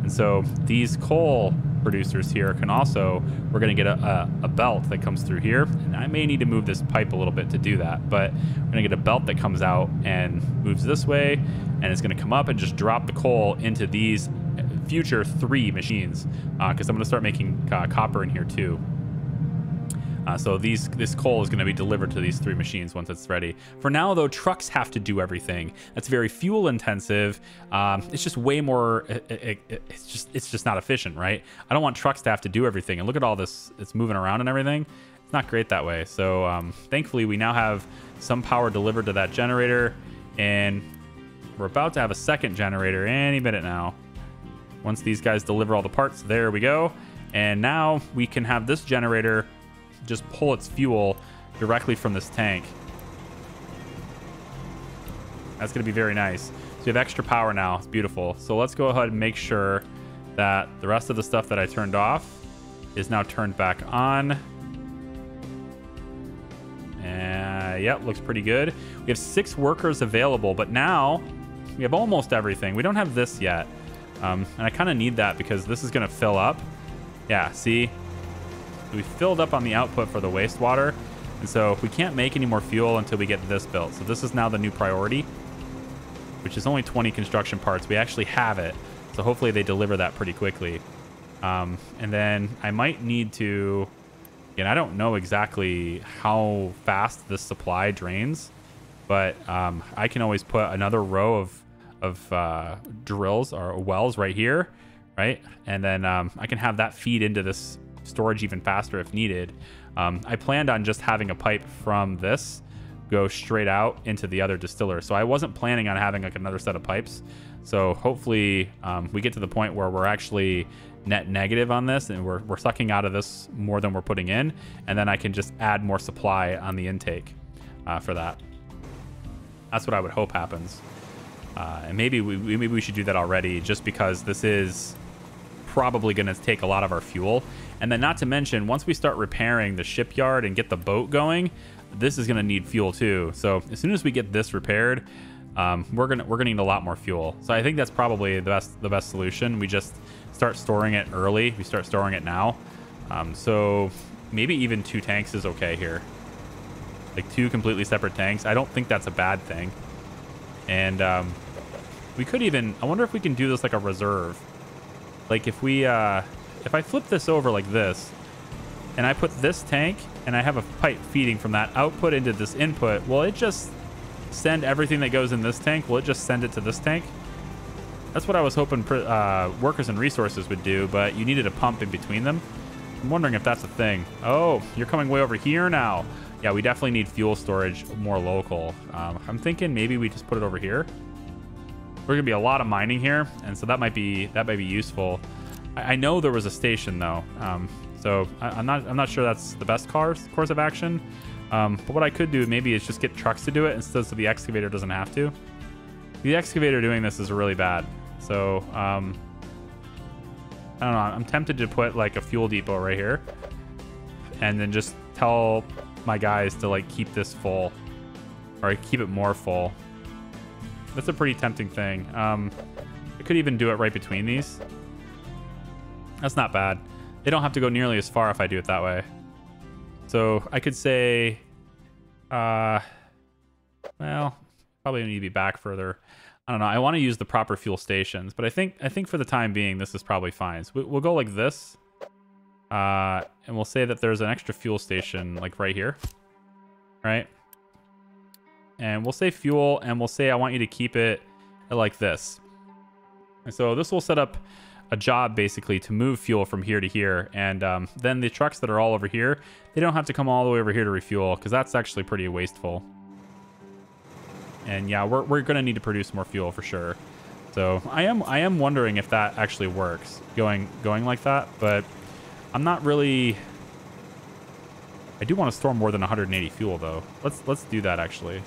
And so these coal producers here can also, we're going to get a, a, a, belt that comes through here. And I may need to move this pipe a little bit to do that, but we're going to get a belt that comes out and moves this way. And it's going to come up and just drop the coal into these future three machines because uh, I'm going to start making uh, copper in here too. Uh, so these this coal is going to be delivered to these three machines once it's ready. For now, though, trucks have to do everything. That's very fuel intensive. Um, it's just way more. It, it, it, it's just it's just not efficient, right? I don't want trucks to have to do everything. And look at all this. It's moving around and everything. It's not great that way. So um, thankfully, we now have some power delivered to that generator, and we're about to have a second generator any minute now. Once these guys deliver all the parts, there we go. And now we can have this generator just pull its fuel directly from this tank. That's going to be very nice. So we have extra power now. It's beautiful. So let's go ahead and make sure that the rest of the stuff that I turned off is now turned back on. Uh, yep, looks pretty good. We have six workers available, but now we have almost everything. We don't have this yet. Um, and I kind of need that because this is going to fill up. Yeah, see? We filled up on the output for the wastewater. And so we can't make any more fuel until we get this built. So this is now the new priority, which is only 20 construction parts. We actually have it. So hopefully they deliver that pretty quickly. Um, and then I might need to, again, I don't know exactly how fast this supply drains, but um, I can always put another row of, of uh, drills or wells right here, right? And then um, I can have that feed into this storage even faster if needed. Um, I planned on just having a pipe from this go straight out into the other distiller. So I wasn't planning on having like another set of pipes. So hopefully um, we get to the point where we're actually net negative on this and we're, we're sucking out of this more than we're putting in. And then I can just add more supply on the intake uh, for that. That's what I would hope happens. Uh, and maybe we, maybe we should do that already just because this is probably going to take a lot of our fuel. And then not to mention, once we start repairing the shipyard and get the boat going, this is going to need fuel too. So as soon as we get this repaired, um, we're gonna we're gonna need a lot more fuel. So I think that's probably the best the best solution. We just start storing it early. We start storing it now. Um, so maybe even two tanks is okay here. Like two completely separate tanks. I don't think that's a bad thing. And um, we could even. I wonder if we can do this like a reserve. Like if we uh, if I flip this over like this, and I put this tank, and I have a pipe feeding from that output into this input, will it just send everything that goes in this tank? Will it just send it to this tank? That's what I was hoping uh, workers and resources would do, but you needed a pump in between them. I'm wondering if that's a thing. Oh, you're coming way over here now. Yeah, we definitely need fuel storage more local. Um, I'm thinking maybe we just put it over here. We're gonna be a lot of mining here, and so that might be that might be useful. I, know there was a station though, um, so I, am not I'm not sure that's the best course course of action. Um, but what I could do maybe is just get trucks to do it instead so the excavator doesn't have to. The excavator doing this is really bad. So um, I don't know. I'm tempted to put like a fuel depot right here, and then just tell my guys to like keep this full, or keep it more full. That's a pretty tempting thing. Um, I could even do it right between these. That's not bad. They don't have to go nearly as far if I do it that way. So I could say, uh, well, probably need to be back further. I don't know. I want to use the proper fuel stations, but I think I think for the time being, this is probably fine. So we'll go like this, uh, and we'll say that there's an extra fuel station like right here, right? And we'll say fuel, and we'll say I want you to keep it like this. And so this will set up a job basically to move fuel from here to here. And um, then the trucks that are all over here, they don't have to come all the way over here to refuel because that's actually pretty wasteful. And yeah, we're, we're going to need to produce more fuel for sure. So I am I am wondering if that actually works going going like that, but I'm not really. I do want to store more than 180 fuel though. Let's let's do that actually.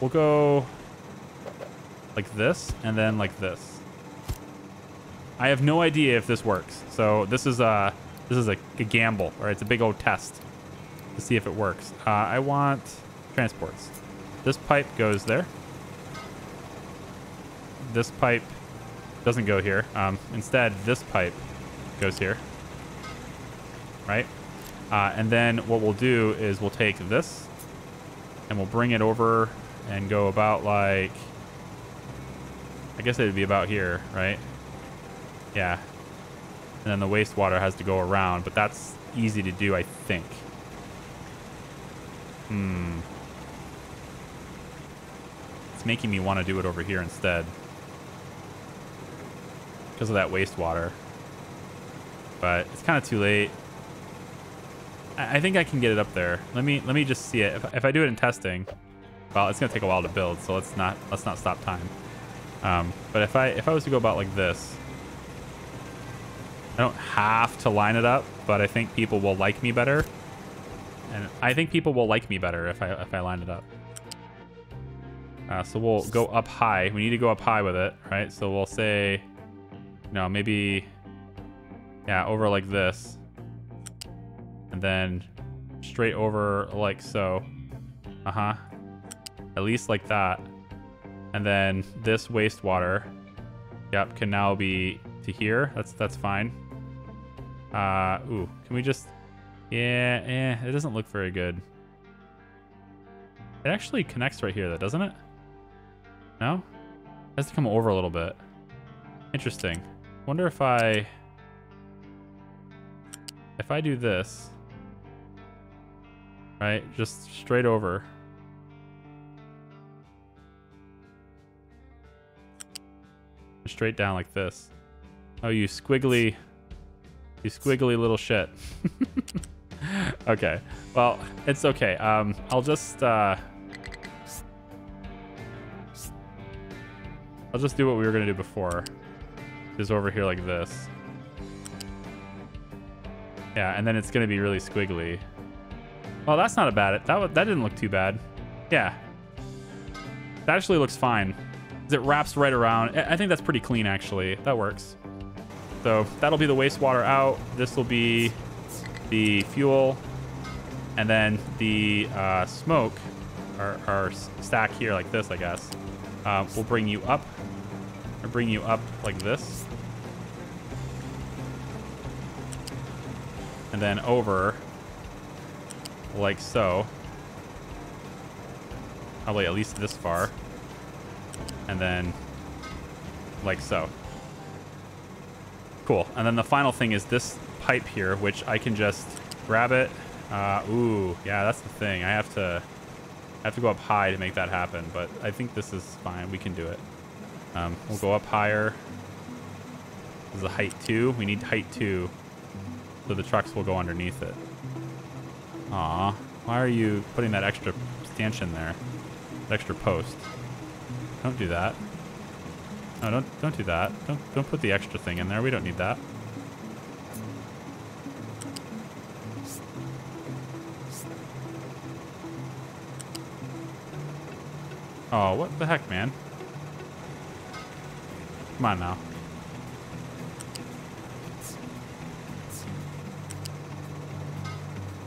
We'll go like this and then like this. I have no idea if this works. So this is a this is a, a gamble, or it's a big old test to see if it works. Uh, I want transports. This pipe goes there this pipe doesn't go here. Um, instead, this pipe goes here. Right? Uh, and then what we'll do is we'll take this and we'll bring it over and go about like... I guess it would be about here, right? Yeah. And then the wastewater has to go around, but that's easy to do, I think. Hmm. It's making me want to do it over here instead because of that wastewater. But it's kind of too late. I, I, think I can get it up there. Let me let me just see it. If, if I do it in testing, well, it's gonna take a while to build, so let's not let's not stop time. Um, but if I if I was to go about like this, I don't have to line it up, but I think people will like me better. And I think people will like me better if I if I line it up. Uh, so we'll go up high. We need to go up high with it, right? So we'll say no, maybe... Yeah, over like this. And then straight over like so. Uh-huh. At least like that. And then this wastewater, yep, can now be to here. That's that's fine. Uh, ooh, can we just... Yeah, eh, it doesn't look very good. It actually connects right here, though, doesn't it? No? It has to come over a little bit. Interesting wonder if I... If I do this... Right? Just straight over. Straight down like this. Oh, you squiggly... You squiggly little shit. okay. Well, it's okay. Um, I'll just, uh... I'll just do what we were going to do before is over here like this. Yeah, and then it's going to be really squiggly. Well, that's not a bad... That, that didn't look too bad. Yeah. That actually looks fine. It wraps right around. I think that's pretty clean, actually. That works. So that'll be the wastewater out. This will be the fuel. And then the uh, smoke, our, our stack here like this, I guess, uh, will bring you up. Or bring you up like this. and then over like so. Probably at least this far. And then like so. Cool. And then the final thing is this pipe here, which I can just grab it. Uh, ooh, yeah, that's the thing. I have to I have to go up high to make that happen, but I think this is fine. We can do it. Um, we'll go up higher. This is a height two. We need height two so the trucks will go underneath it. Aw, why are you putting that extra stanchion there? That extra post. Don't do that. No, don't don't do that. Don't don't put the extra thing in there. We don't need that. Oh, what the heck, man? Come on now.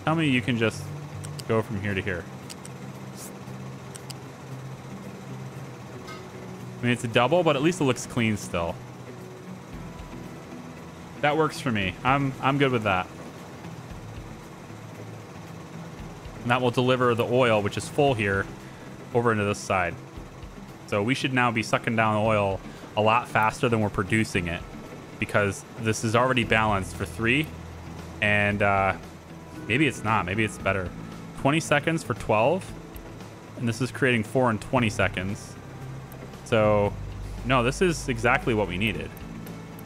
Tell me you can just go from here to here. I mean, it's a double, but at least it looks clean still. That works for me. I'm I'm good with that. And that will deliver the oil, which is full here, over into this side. So we should now be sucking down oil a lot faster than we're producing it because this is already balanced for three. And uh, Maybe it's not. Maybe it's better. 20 seconds for 12. And this is creating 4 in 20 seconds. So, no, this is exactly what we needed.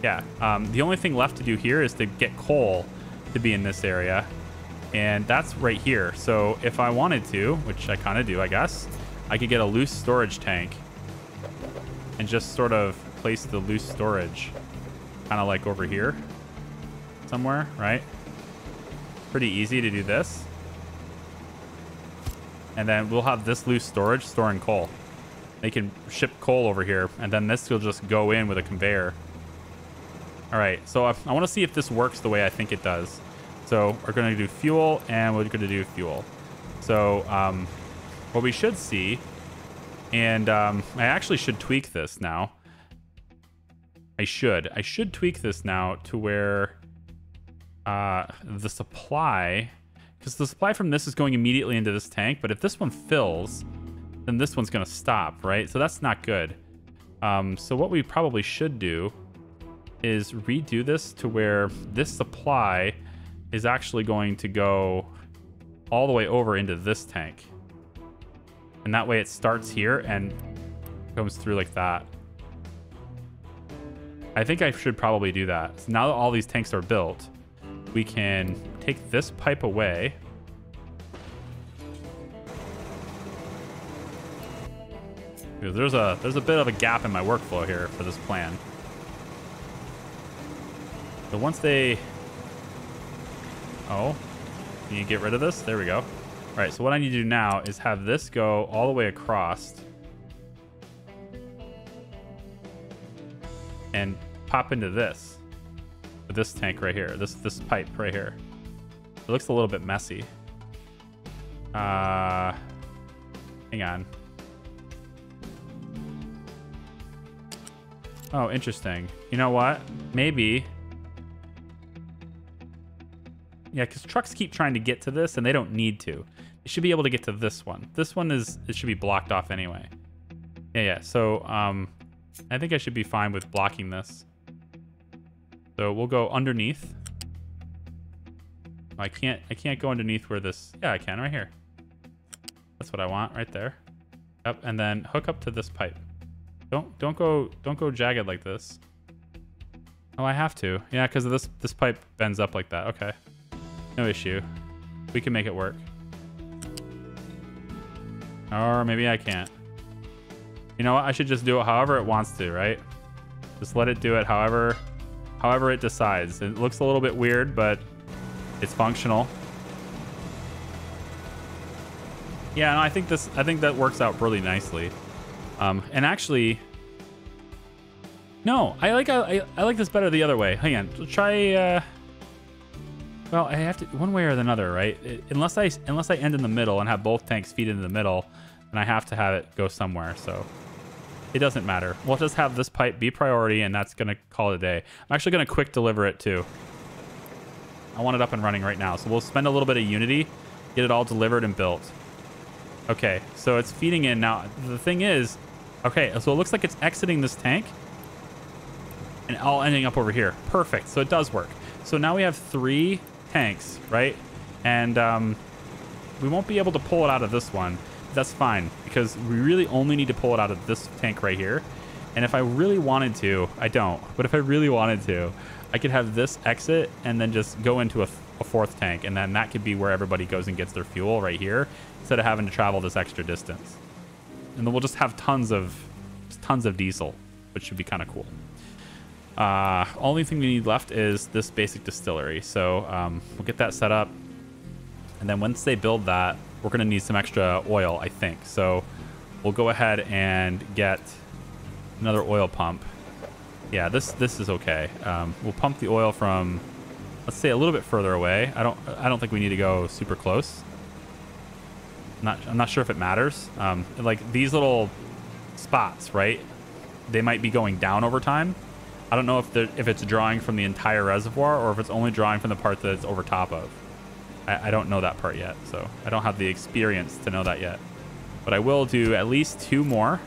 Yeah. Um, the only thing left to do here is to get coal to be in this area. And that's right here. So if I wanted to, which I kind of do, I guess, I could get a loose storage tank and just sort of place the loose storage kind of like over here somewhere, right? Pretty easy to do this. And then we'll have this loose storage storing coal. They can ship coal over here, and then this will just go in with a conveyor. All right, so I, I want to see if this works the way I think it does. So we're going to do fuel, and we're going to do fuel. So um, what we should see, and um, I actually should tweak this now. I should. I should tweak this now to where uh, the supply, because the supply from this is going immediately into this tank, but if this one fills, then this one's going to stop, right? So that's not good. Um, so what we probably should do is redo this to where this supply is actually going to go all the way over into this tank. And that way it starts here and comes through like that. I think I should probably do that. So now that all these tanks are built, we can take this pipe away. There's a there's a bit of a gap in my workflow here for this plan. So once they Oh, can you get rid of this? There we go. All right, so what I need to do now is have this go all the way across and pop into this this tank right here, this this pipe right here. It looks a little bit messy. Uh, hang on. Oh, interesting. You know what? Maybe. Yeah, because trucks keep trying to get to this, and they don't need to. They should be able to get to this one. This one is it should be blocked off anyway. Yeah, yeah. So um, I think I should be fine with blocking this. So we'll go underneath. I can't I can't go underneath where this yeah I can right here. That's what I want right there. Yep, and then hook up to this pipe. Don't don't go don't go jagged like this. Oh, I have to. Yeah, because this this pipe bends up like that. Okay. No issue. We can make it work. Or maybe I can't. You know what? I should just do it however it wants to, right? Just let it do it however however it decides. It looks a little bit weird, but it's functional. Yeah, no, I think this I think that works out really nicely. Um, and actually, no, I like I, I like this better the other way. Hang on, try. Uh, well, I have to one way or another, right? It, unless I unless I end in the middle and have both tanks feed into the middle, then I have to have it go somewhere. So it doesn't matter. We'll just have this pipe be priority, and that's to call it a day. I'm actually to quick deliver it, too. I want it up and running right now. So we'll spend a little bit of Unity, get it all delivered and built. Okay, so it's feeding in. Now, the thing is, okay, so it looks like it's exiting this tank and all ending up over here. Perfect. So it does work. So now we have three tanks, right? And um, we won't be able to pull it out of this one that's fine because we really only need to pull it out of this tank right here. And if I really wanted to, I don't, but if I really wanted to, I could have this exit and then just go into a, a fourth tank. And then that could be where everybody goes and gets their fuel right here instead of having to travel this extra distance. And then we'll just have tons of tons of diesel, which should be kind of cool. Uh, only thing we need left is this basic distillery. So um, we'll get that set up. And then once they build that, we're going to need some extra oil, I think. So we'll go ahead and get another oil pump. Yeah, this this is okay. Um, we'll pump the oil from, let's say, a little bit further away. I don't I don't think we need to go super close. I'm not I'm not sure if it matters. Um, like these little spots, right? They might be going down over time. I don't know if if it's drawing from the entire reservoir or if it's only drawing from the part that it's over top of. I, I don't know that part yet, so I don't have the experience to know that yet. But I will do at least two more.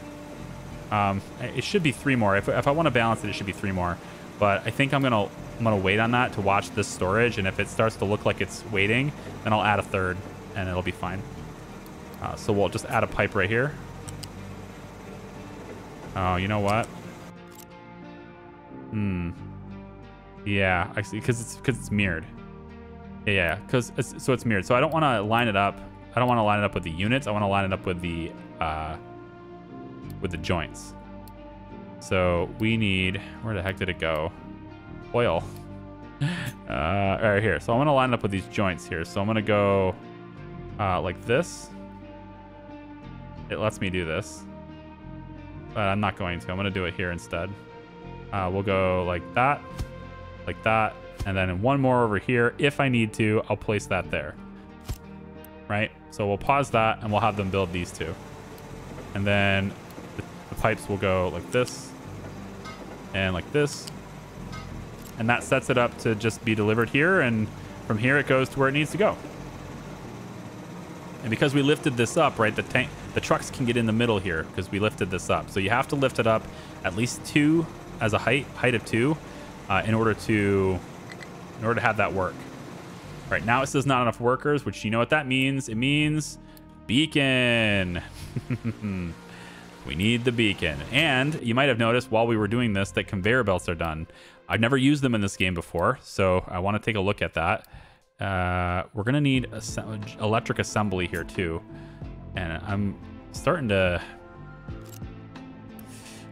Um, it should be three more. If, if I want to balance it, it should be three more. But I think I'm gonna I'm gonna wait on that to watch this storage, and if it starts to look like it's waiting, then I'll add a third, and it'll be fine. Uh, so we'll just add a pipe right here. Oh, you know what? Hmm. Yeah, actually, because it's because it's mirrored. Yeah, yeah, because so it's mirrored. So I don't want to line it up. I don't want to line it up with the units. I want to line it up with the uh, with the joints. So we need where the heck did it go? Oil. uh, right, here. So I'm gonna line it up with these joints here. So I'm gonna go uh, like this. It lets me do this, but I'm not going to. I'm gonna do it here instead. Uh, we'll go like that, like that, and then one more over here. If I need to, I'll place that there. Right? So we'll pause that and we'll have them build these two. And then the, the pipes will go like this and like this. And that sets it up to just be delivered here. And from here, it goes to where it needs to go. And because we lifted this up, right, the tank, the trucks can get in the middle here because we lifted this up. So you have to lift it up at least two as a height, height of two, uh, in order to, in order to have that work. Right now it says not enough workers, which you know what that means. It means beacon. we need the beacon. And you might have noticed while we were doing this that conveyor belts are done. I've never used them in this game before, so I want to take a look at that. Uh, we're going to need electric assembly here too. And I'm starting to...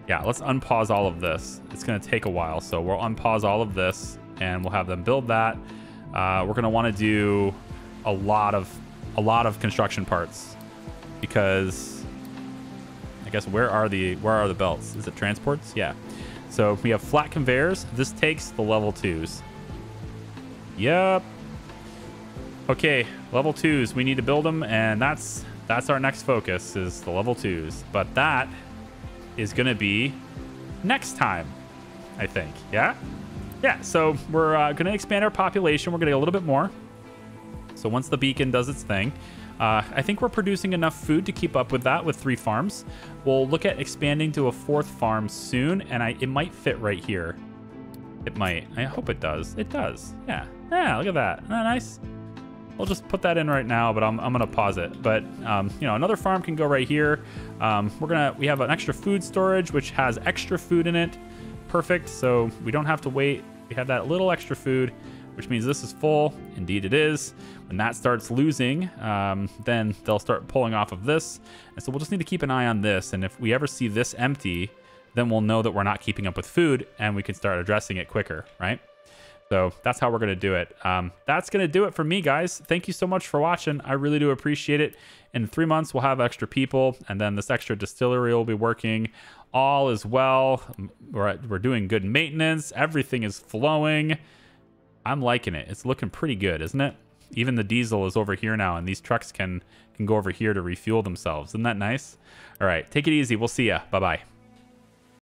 Yeah, let's unpause all of this. It's going to take a while, so we'll unpause all of this and we'll have them build that. Uh, we're going to want to do a lot of a lot of construction parts because I guess where are the where are the belts? Is it transports? Yeah. So we have flat conveyors. This takes the level twos. Yep. Okay, level twos. We need to build them, and that's that's our next focus is the level twos. But that is gonna be next time, I think. Yeah. Yeah. So we're uh, gonna expand our population. We're gonna get a little bit more. So once the beacon does its thing, uh, I think we're producing enough food to keep up with that with three farms. We'll look at expanding to a fourth farm soon, and I, it might fit right here. It might. I hope it does. It does. Yeah. Yeah, look at that. Isn't that nice? We'll just put that in right now, but I'm, I'm gonna pause it. But um, you know, another farm can go right here. Um, we're gonna we have an extra food storage which has extra food in it. Perfect. So we don't have to wait. We have that little extra food which means this is full. Indeed it is. When that starts losing, um, then they'll start pulling off of this. And so we'll just need to keep an eye on this. And if we ever see this empty, then we'll know that we're not keeping up with food and we can start addressing it quicker, right? So that's how we're going to do it. Um, that's going to do it for me, guys. Thank you so much for watching. I really do appreciate it. In three months, we'll have extra people, and then this extra distillery will be working. All is well. We're, we're doing good maintenance. Everything is flowing. I'm liking it. It's looking pretty good, isn't it? Even the diesel is over here now, and these trucks can can go over here to refuel themselves. Isn't that nice? All right, take it easy. We'll see ya. Bye-bye.